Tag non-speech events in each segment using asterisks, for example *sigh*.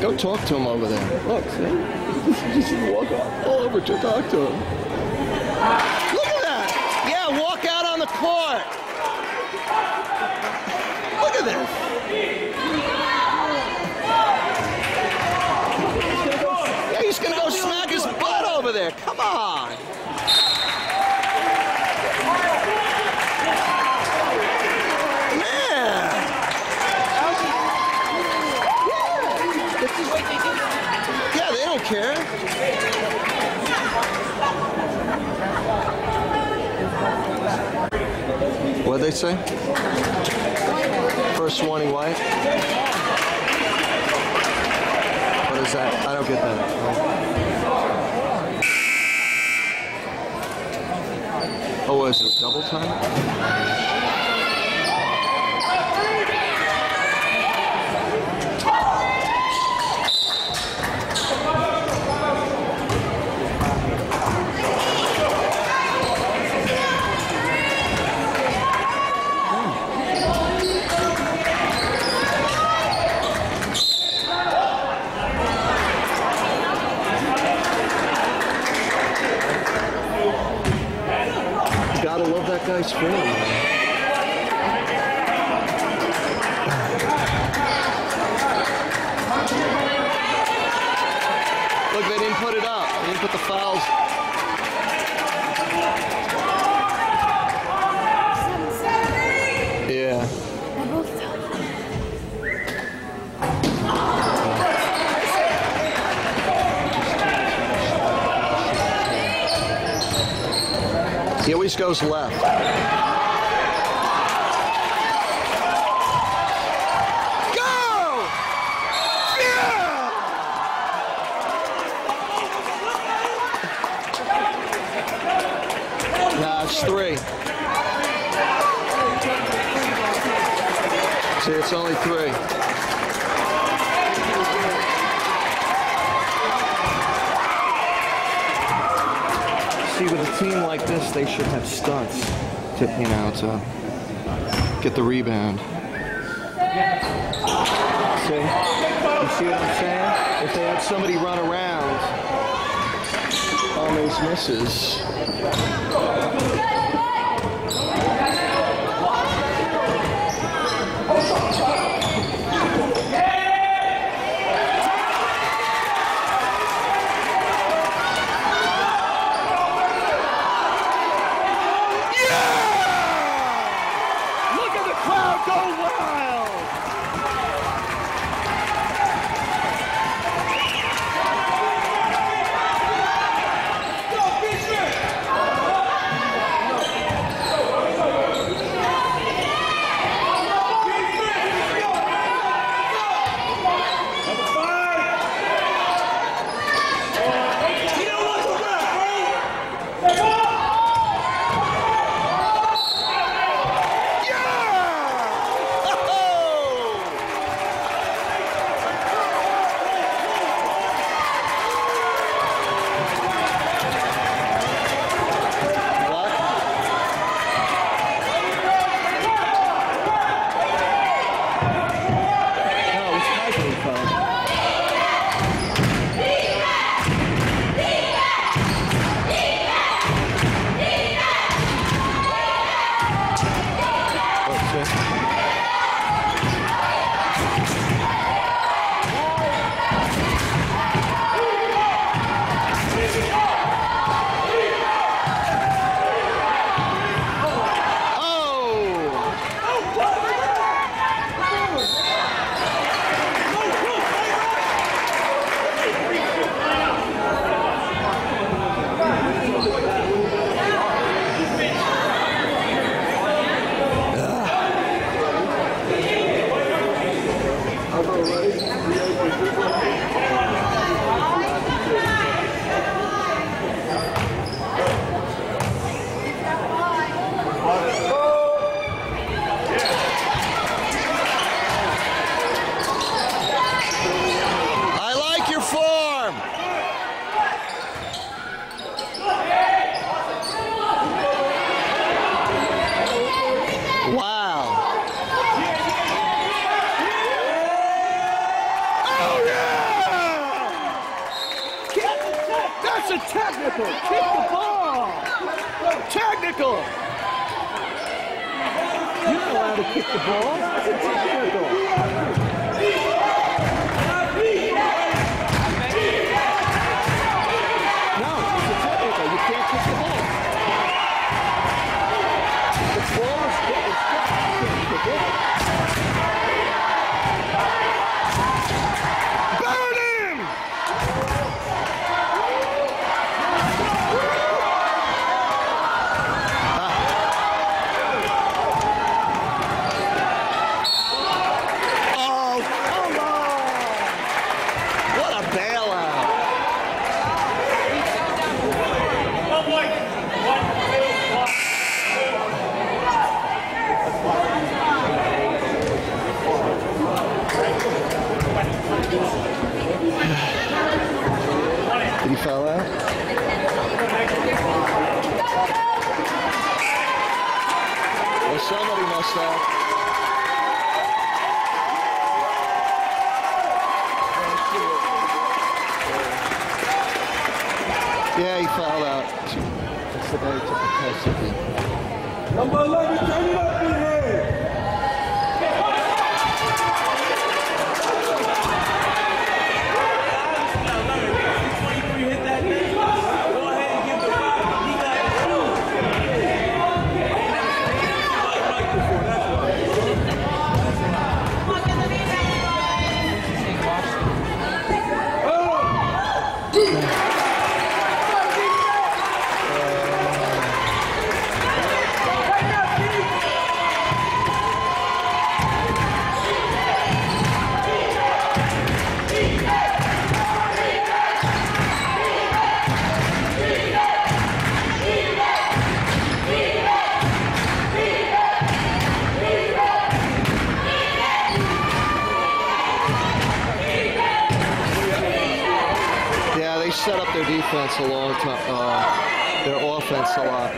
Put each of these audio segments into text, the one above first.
go talk to him over there. Look, see? *laughs* Just walk all over to talk to him. Look at that! Yeah, walk out on the court. Look at this. Yeah, he's gonna go smack his butt over there. Come on. Man. Yeah, they don't care. They say? First warning white? What is that? I don't get that. Oh, was it double time? Gotta love goes left. Three. See, it's only three. See, with a team like this, they should have stunts to, you know, to get the rebound. See? You see what I'm saying? If they had somebody run around on those misses. Go wild! To kick the ball. It's a technical. No, it's a technical. You can't kick the ball. The ball is hit. It's hit. You can't kick it. Burn him! Oh, come on! What a bailout! Foul out? Well, somebody must have. Yeah, he fell out. Who took the test. Number 11, turn it up in here. Their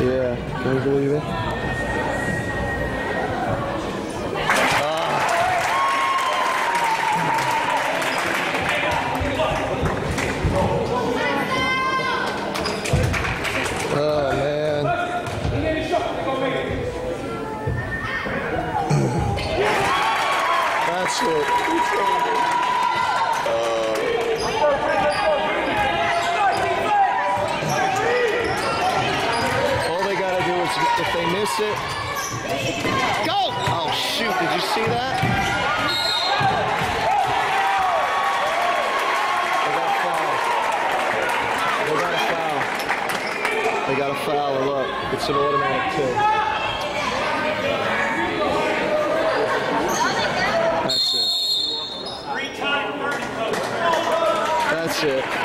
Yeah, can you believe it? It, go! Oh shoot, did you see that? They got a foul. They got a foul. They got a foul, look, it's an automatic two. That's it. That's it.